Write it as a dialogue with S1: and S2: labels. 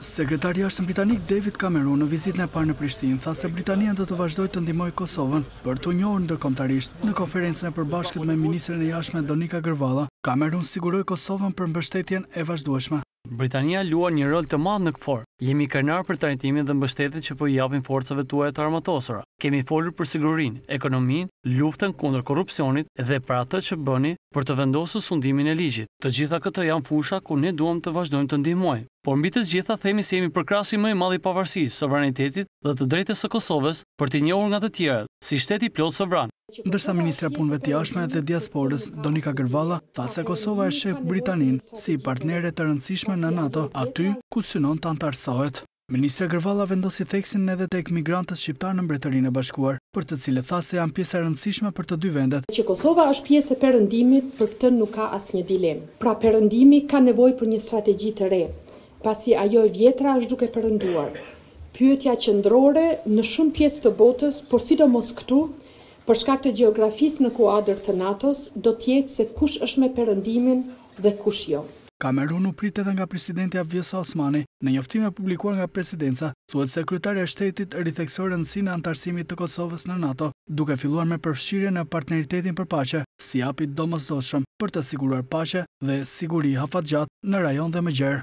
S1: Sekretari i Jashtëm britanik David Cameron në vizitën e parë në Prishtinë tha se Britania do të vazhdojë të ndihmojë Kosovën për t'u njohur ndërkombëtarisht. Në konferencën e përbashkët me ministren e Jashtme Donika Gërvalla, Cameron siguroi Kosovën për mbështetjen e vazhdueshme.
S2: Britania luan një rol të madh në KFOR. Jemi krenarë për trajnimin dhe mbështetjen që po i japim forcave tuaja të armatosura. Kemi folur për sigurinë, ekonominë, luftën kundër korrupsionit dhe për atë që bëni për të vendosur sundimin e ligjit. Të gjitha këto janë fusha ku ne duam të vazhdojmë të ndihmojmë. Por mbi të gjitha themi se jemi përkrahësi më i madh i pavarësisë, sovranitetit dhe të drejtës së Kosovës për t'u njohur nga të tjerët, si shtet i plotë sovran.
S1: Ndërsa ministrja e Punëve të Jashtme dhe Diasporës, Donika Gërvalla, tha se Kosova e sheh Britaninë si partnere të rëndësishme në NATO, aty ku synon të anëtarësohet. Ministrja Gërvalla vendosi theksin edhe tek migrantët shqiptarë në Mbretërinë e Bashkuar, për të cilët tha se janë pjesë e rëndësishme për të dy vendet.
S3: Që Kosova është pjesë e Perëndimit, për këtë nuk ka asnjë dilemë. Pra Perëndimi ka nevojë për një strategji të re, pasi ajo e vjetra është duke perënduar. Pyetja qendrore në shumë pjesë të botës, por sidomos këtu, për shkak të gjeografisë në kuadër të NATO-s, do të jetë se kush është me Perëndimin, dhe kush jo.
S1: Cameron u prit edhe nga presidentja Vjosa Osmani. Në njoftimin e publikuar nga Presidenca, thuhet se Kryetarja e Shtetit ritheksoi rëndësinë e anëtarësimit të Kosovës në NATO, duke filluar me përfshirjen në Partneritetin për Paqe, si hap i domosdoshëm për të siguruar paqe dhe siguri afatgjatë në rajon dhe më gjerë.